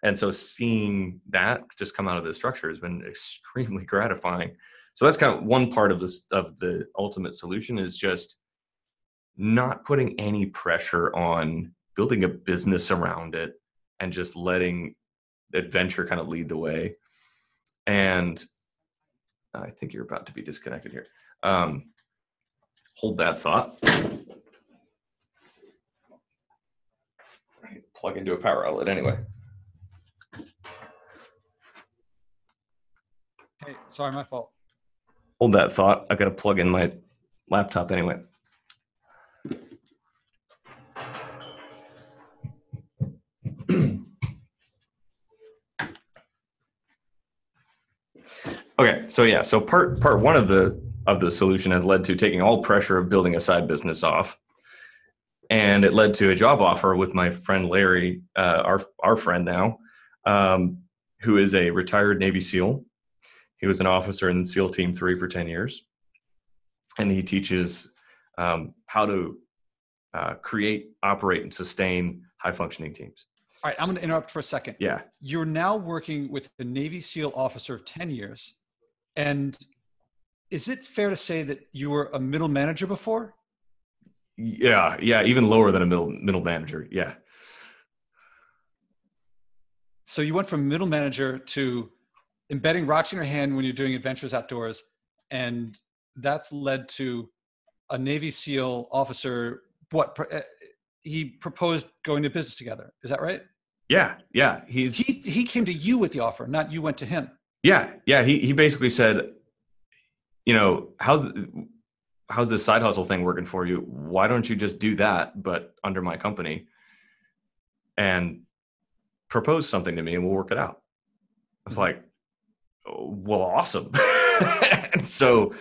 Speaker 2: and so seeing that just come out of the structure has been extremely gratifying. So that's kind of one part of this of the ultimate solution is just not putting any pressure on building a business around it and just letting adventure kind of lead the way. And I think you're about to be disconnected here. Um, hold that thought. Plug into a power outlet anyway.
Speaker 1: Hey, sorry, my fault.
Speaker 2: Hold that thought. I got to plug in my laptop anyway. Okay, so yeah, so part part one of the of the solution has led to taking all pressure of building a side business off, and it led to a job offer with my friend Larry, uh, our our friend now, um, who is a retired Navy SEAL. He was an officer in SEAL Team Three for ten years, and he teaches um, how to uh, create, operate, and sustain high functioning teams.
Speaker 1: All right, I'm going to interrupt for a second.
Speaker 2: Yeah.
Speaker 1: You're now working with a Navy SEAL officer of 10 years and is it fair to say that you were a middle manager before?
Speaker 2: Yeah, yeah, even lower than a middle middle manager. Yeah.
Speaker 1: So you went from middle manager to embedding rocks in your hand when you're doing adventures outdoors, and that's led to a Navy SEAL officer. What uh, he proposed going to business together. Is that right?
Speaker 2: Yeah, yeah. He's
Speaker 1: he he came to you with the offer, not you went to him.
Speaker 2: Yeah, yeah. He he basically said, you know, how's how's this side hustle thing working for you? Why don't you just do that, but under my company, and propose something to me, and we'll work it out. It's mm-hmm. like, well, awesome. and so,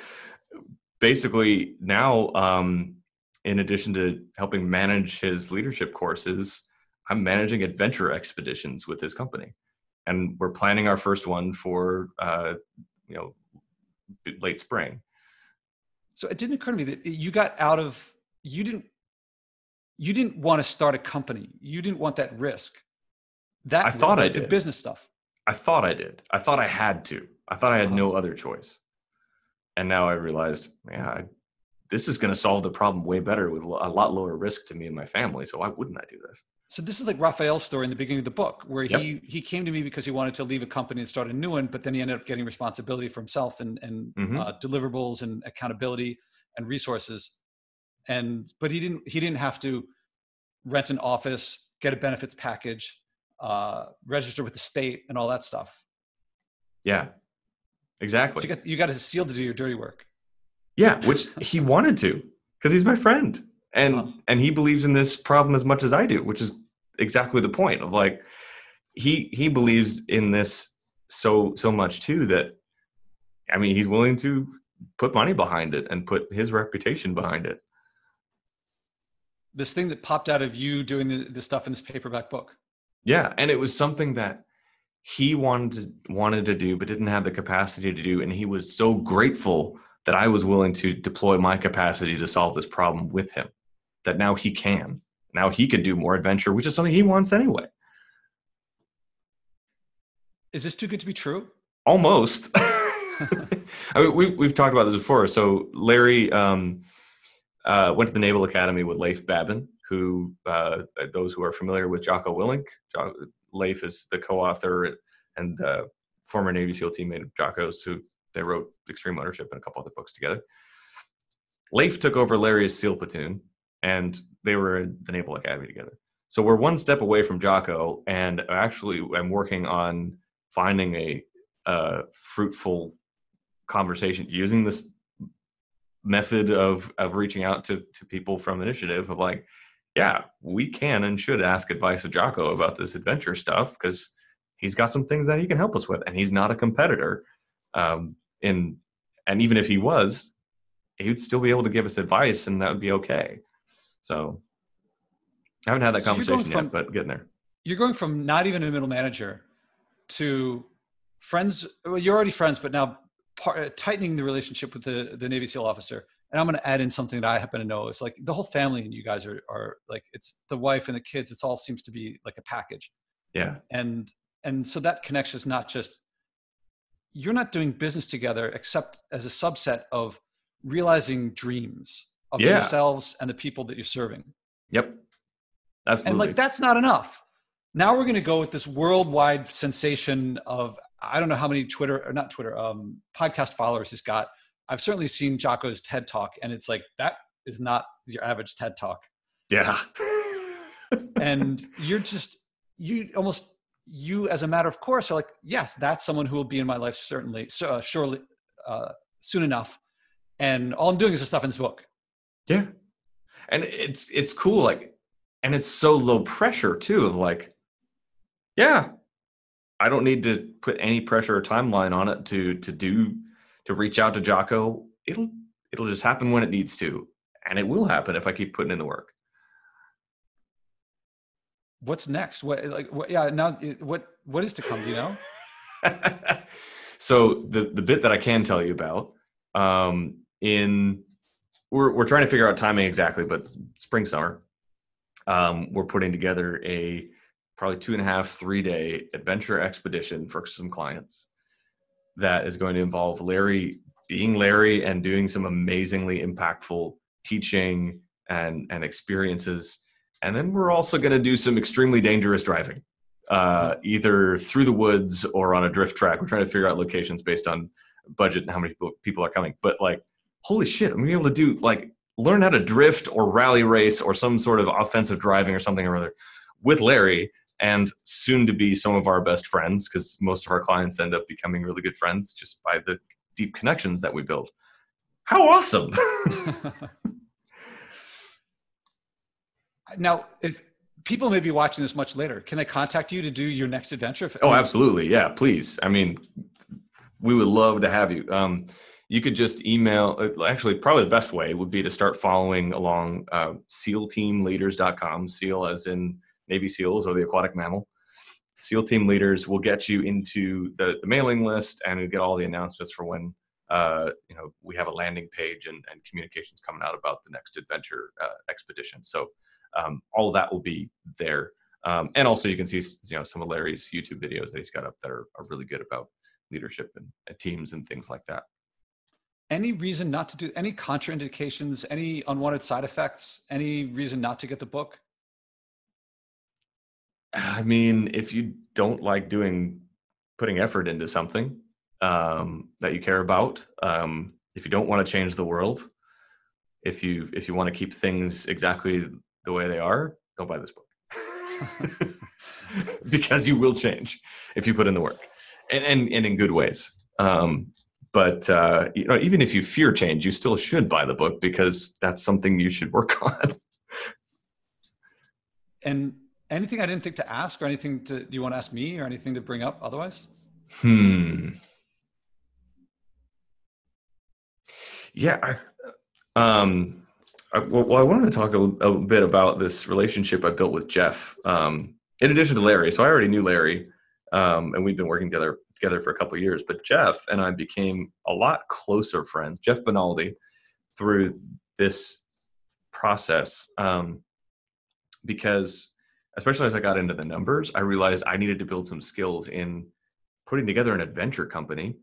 Speaker 2: basically, now, um, in addition to helping manage his leadership courses, I'm managing adventure expeditions with his company, and we're planning our first one for uh, you know late spring.
Speaker 1: So it didn't occur to me that you got out of you didn't you didn't want to start a company. You didn't want that risk. That
Speaker 2: I thought I did
Speaker 1: business stuff.
Speaker 2: I thought I did. I thought I had to. I thought I had uh-huh. no other choice. And now I realized, yeah, I, this is going to solve the problem way better with a lot lower risk to me and my family. So why wouldn't I do this?
Speaker 1: So this is like Raphael's story in the beginning of the book, where yep. he he came to me because he wanted to leave a company and start a new one, but then he ended up getting responsibility for himself and and mm-hmm. uh, deliverables and accountability and resources, and but he didn't he didn't have to rent an office, get a benefits package, uh, register with the state, and all that stuff.
Speaker 2: Yeah, exactly.
Speaker 1: So you got you got a seal to do your dirty work.
Speaker 2: Yeah, which he wanted to because he's my friend and and he believes in this problem as much as I do, which is exactly the point of like he he believes in this so so much too that I mean he's willing to put money behind it and put his reputation behind it.
Speaker 1: This thing that popped out of you doing the, the stuff in this paperback book.
Speaker 2: Yeah, and it was something that he wanted to, wanted to do but didn't have the capacity to do and he was so grateful that I was willing to deploy my capacity to solve this problem with him that now he can now he can do more adventure, which is something he wants anyway.
Speaker 1: Is this too good to be true?
Speaker 2: Almost. I mean, we've we've talked about this before. So Larry um, uh, went to the Naval Academy with Leif Babin, who uh, those who are familiar with Jocko Willink. Jo- Leif is the co-author and uh, former Navy SEAL teammate of Jocko's, who they wrote Extreme Ownership and a couple other books together. Leif took over Larry's SEAL platoon and they were in the Naval Academy together. So we're one step away from Jocko, and actually, I'm working on finding a uh, fruitful conversation using this method of of reaching out to to people from initiative of like, yeah, we can and should ask advice of Jocko about this adventure stuff because he's got some things that he can help us with, and he's not a competitor. Um, in and even if he was, he would still be able to give us advice, and that would be okay. So I haven't had that so conversation from, yet, but getting there.
Speaker 1: You're going from not even a middle manager to friends. Well, you're already friends, but now part, uh, tightening the relationship with the, the Navy SEAL officer. And I'm going to add in something that I happen to know. is like the whole family and you guys are, are like, it's the wife and the kids. It's all seems to be like a package.
Speaker 2: Yeah.
Speaker 1: And, and so that connection is not just, you're not doing business together except as a subset of realizing dreams of yeah. yourselves and the people that you're serving.
Speaker 2: Yep. Absolutely.
Speaker 1: And like that's not enough. Now we're going to go with this worldwide sensation of I don't know how many Twitter or not Twitter um, podcast followers he's got. I've certainly seen Jocko's TED talk, and it's like that is not your average TED talk.
Speaker 2: Yeah.
Speaker 1: and you're just you almost you as a matter of course are like yes that's someone who will be in my life certainly so uh, surely uh, soon enough and all i'm doing is the stuff in this book
Speaker 2: yeah. And it's it's cool, like and it's so low pressure too, of like, yeah, I don't need to put any pressure or timeline on it to to do to reach out to Jocko. It'll it'll just happen when it needs to. And it will happen if I keep putting in the work.
Speaker 1: What's next? What like what yeah, now what what is to come, do you know?
Speaker 2: so the the bit that I can tell you about um in we're we're trying to figure out timing exactly, but spring summer, um, we're putting together a probably two and a half three day adventure expedition for some clients that is going to involve Larry being Larry and doing some amazingly impactful teaching and and experiences. And then we're also going to do some extremely dangerous driving, uh, either through the woods or on a drift track. We're trying to figure out locations based on budget and how many people are coming. But like, holy shit, I'm gonna be able to do like learn how to drift or rally race or some sort of offensive driving or something or other with Larry and soon to be some of our best friends because most of our clients end up becoming really good friends just by the deep connections that we build. How awesome!
Speaker 1: now, if people may be watching this much later, can they contact you to do your next adventure?
Speaker 2: Oh, absolutely. Yeah, please. I mean, we would love to have you. Um, you could just email, uh, actually, probably the best way would be to start following along uh, SEALteamleaders.com, SEAL as in Navy SEALs or the aquatic mammal. SEAL team leaders will get you into the, the mailing list and you get all the announcements for when uh, you know we have a landing page and, and communications coming out about the next adventure uh, expedition. So um, all of that will be there. Um, and also you can see you know some of Larry's YouTube videos that he's got up that are, are really good about leadership and, and teams and things like that.
Speaker 1: Any reason not to do any contraindications, any unwanted side effects, any reason not to get the book?
Speaker 2: I mean, if you don't like doing putting effort into something um, that you care about, um, if you don't want to change the world, if you if you want to keep things exactly the way they are, don't buy this book because you will change if you put in the work and and, and in good ways. Um, but uh, you know, even if you fear change, you still should buy the book because that's something you should work on.
Speaker 1: and anything I didn't think to ask, or anything to do you want to ask me, or anything to bring up otherwise?
Speaker 2: Hmm. Yeah. I, um. I, well, I wanted to talk a, a, bit about this relationship I built with Jeff. Um, in addition to Larry, so I already knew Larry, um, and we've been working together together for a couple years. But Jeff and I became a lot closer friends. Jeff Bonaldi, through this process, um, because especially as I got into the numbers, I realized I needed to build some skills in putting together an adventure company.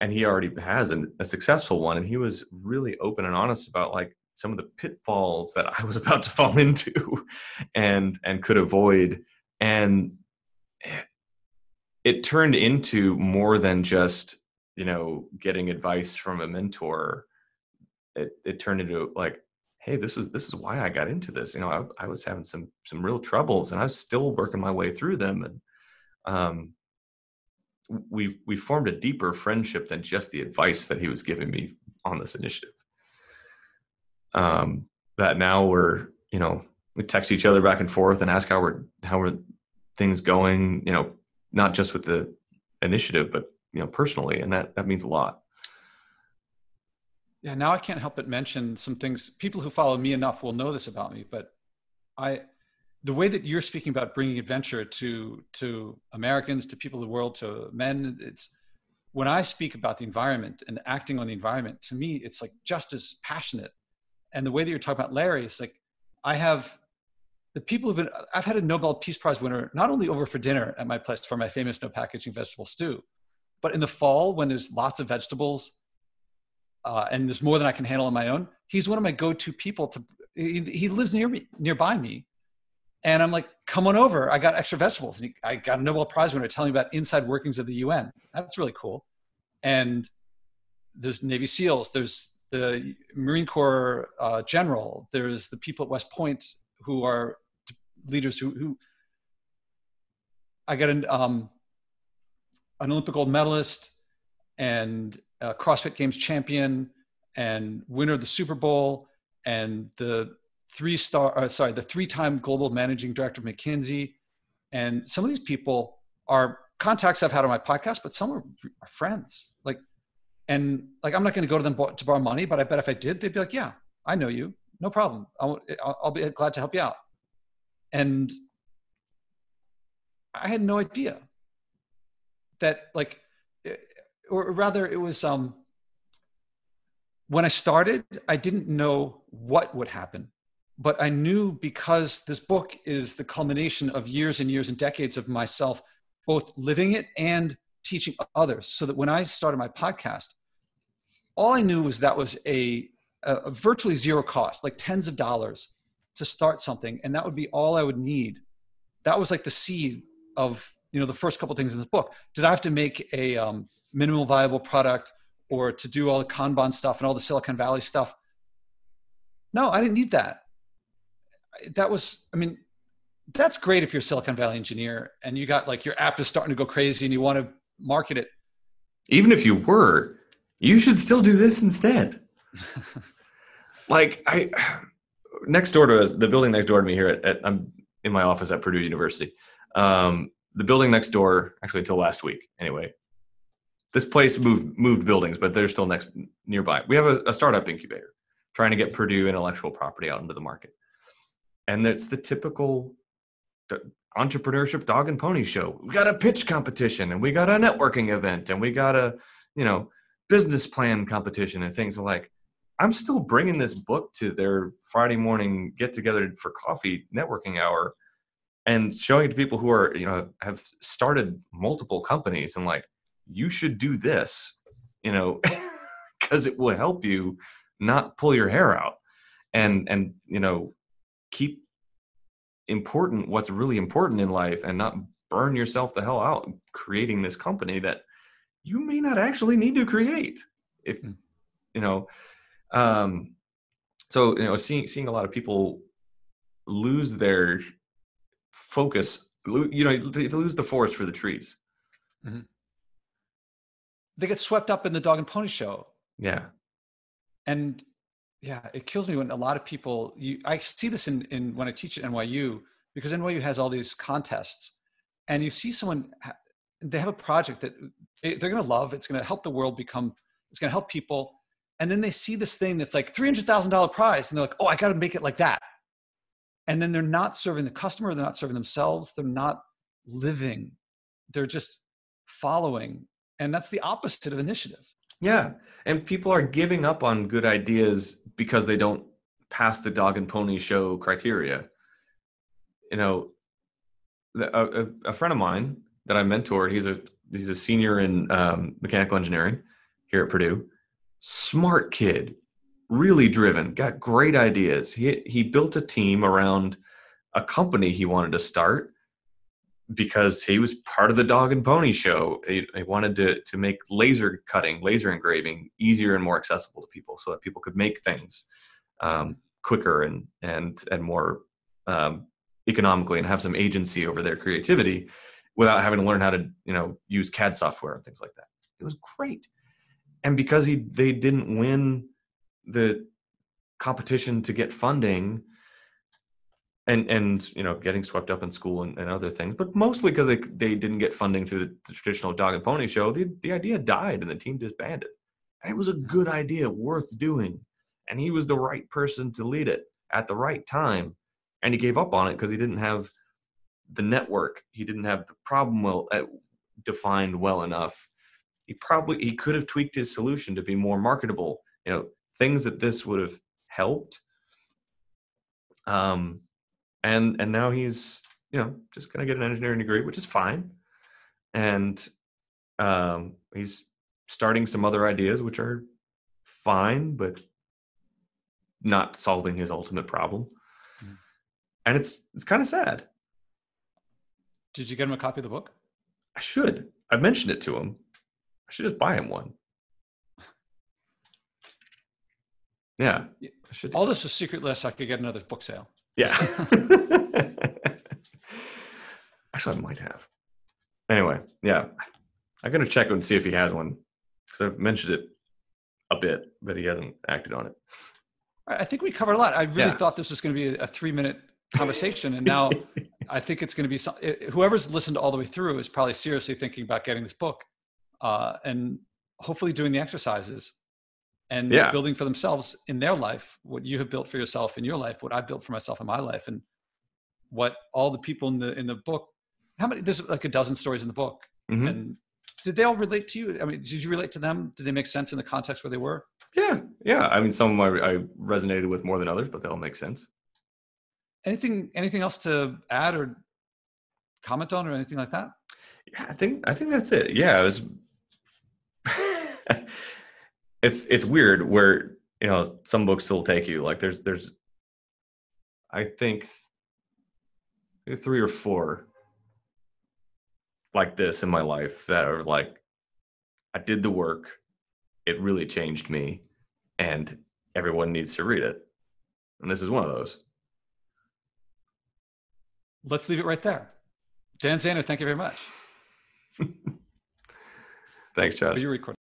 Speaker 2: And he already has an, a successful one. And he was really open and honest about like some of the pitfalls that I was about to fall into and and could avoid. And it turned into more than just, you know, getting advice from a mentor. It it turned into like hey this is this is why i got into this you know i, I was having some some real troubles and i was still working my way through them and um we we formed a deeper friendship than just the advice that he was giving me on this initiative um that now we're you know we text each other back and forth and ask how we're how are things going you know not just with the initiative but you know personally and that that means a lot.
Speaker 1: Yeah now i can't help but mention some things. People who follow me enough will know this about me but i the way that you're speaking about bringing adventure to to americans to people of the world to men it's when i speak about the environment and acting on the environment to me it's like just as passionate and the way that you're talking about larry is like i have the people who've been i've had a nobel peace prize winner not only over for dinner at my place for my famous no packaging vegetable stew but in the fall when there's lots of vegetables uh, and there's more than I can handle on my own. He's one of my go-to people. To he, he lives near me, nearby me, and I'm like, come on over. I got extra vegetables, and he, I got a Nobel Prize winner telling me about inside workings of the UN. That's really cool. And there's Navy SEALs. There's the Marine Corps uh, general. There's the people at West Point who are leaders who, who I got an um, an Olympic gold medalist and CrossFit Games champion and winner of the Super Bowl and the three star, uh, sorry, the three time global managing director of McKinsey. And some of these people are contacts I've had on my podcast, but some are, are friends. Like, and like, I'm not going to go to them to borrow money, but I bet if I did, they'd be like, yeah, I know you. No problem. I'll, I'll be glad to help you out. And I had no idea that like or rather it was um when i started i didn't know what would happen but i knew because this book is the culmination of years and years and decades of myself both living it and teaching others so that when i started my podcast all I knew was that was a, a, virtually zero cost, like tens of dollars to start something, and that would be all I would need. That was like the seed of you know the first couple things in this book. Did I have to make a um, minimal viable product or to do all the Kanban stuff and all the Silicon Valley stuff? No, I didn't need that. That was, I mean, that's great if you're a Silicon Valley engineer and you got like your app is starting to go crazy and you want to market it.
Speaker 2: Even if you were, you should still do this instead. like I, next door to us, the building next door to me here at, at I'm in my office at Purdue University. Um, the building next door, actually until last week, anyway. This place moved moved buildings, but they're still next nearby. We have a, a startup incubator trying to get Purdue intellectual property out into the market, and it's the typical entrepreneurship dog and pony show. We got a pitch competition, and we got a networking event, and we got a you know business plan competition, and things like. I'm still bringing this book to their Friday morning get together for coffee networking hour and showing it to people who are, you know, have started multiple companies and like, you should do this, you know, because it will help you not pull your hair out and, and, you know, keep important what's really important in life and not burn yourself the hell out creating this company that you may not actually need to create if hmm. you know um, so you know, seeing seeing a lot of people lose their focus, you know, they lose the forest for the trees. Mm-hmm.
Speaker 1: They get swept up in the dog and pony show.
Speaker 2: Yeah,
Speaker 1: and yeah, it kills me when a lot of people. You, I see this in in when I teach at NYU because NYU has all these contests, and you see someone they have a project that they're going to love. It's going to help the world become. It's going to help people and then they see this thing that's like $300,000 prize and they're like, oh, I got to make it like that. And then they're not serving the customer, they're not serving themselves, they're not living, they're just following. And that's the opposite of initiative.
Speaker 2: Yeah. And people are giving up on good ideas because they don't pass the dog and pony show criteria. You know, a, a, friend of mine that I mentored, he's a he's a senior in um, mechanical engineering here at Purdue smart kid, really driven, got great ideas. He he built a team around a company he wanted to start because he was part of the dog and pony show. He, wanted to to make laser cutting, laser engraving easier and more accessible to people, so that people could make things um, quicker and and and more um, economically, and have some agency over their creativity without having to learn how to you know use CAD software and things like that. It was great and because he they didn't win the competition to get funding and and you know getting swept up in school and, and other things but mostly because they they didn't get funding through the, the, traditional dog and pony show the, the idea died and the team disbanded. And it was a good idea worth doing. And he was the right person to lead it at the right time. And he gave up on it because he didn't have the network. He didn't have the problem well uh, defined well enough. He probably he could have tweaked his solution to be more marketable you know things that this would have helped. Um and and now he's you know just gonna get an engineering degree which is fine and um he's starting some other ideas which are fine but not solving his ultimate problem mm-hmm. and it's it's kind of sad
Speaker 1: did you get him a copy of the book
Speaker 2: i should i've mentioned it to him I should just buy him one. Yeah.
Speaker 1: All this is secret list. I could get another book sale.
Speaker 2: Yeah. Actually, I might have. Anyway, yeah. I'm going to check and see if he has one because I've mentioned it a bit, but he hasn't acted on it.
Speaker 1: I think we covered a lot. I really yeah. thought this was going to be a three minute conversation. And now I think it's going to be some, whoever's listened all the way through is probably seriously thinking about getting this book uh, and hopefully doing the exercises and yeah. building for themselves in their life what you have built for yourself in your life what i've built for myself in my life and what all the people in the in the book how many there's like a dozen stories in the book mm-hmm. and did they all relate to you? I mean did you relate to them? Did they make sense in the context where they were?
Speaker 2: Yeah yeah. I mean some of them I, I resonated with more than others but they all make sense.
Speaker 1: Anything anything else to add or comment on or anything like that?
Speaker 2: Yeah i think i think that's it. Yeah it was it's it's weird where you know some books still take you like there's there's i think three or four like this in my life that are like i did the work it really changed me and everyone needs to read it. And this is one of those.
Speaker 1: Let's leave it right there. Dan Zehner thank you very much.
Speaker 2: Thanks josh.
Speaker 1: Are you recording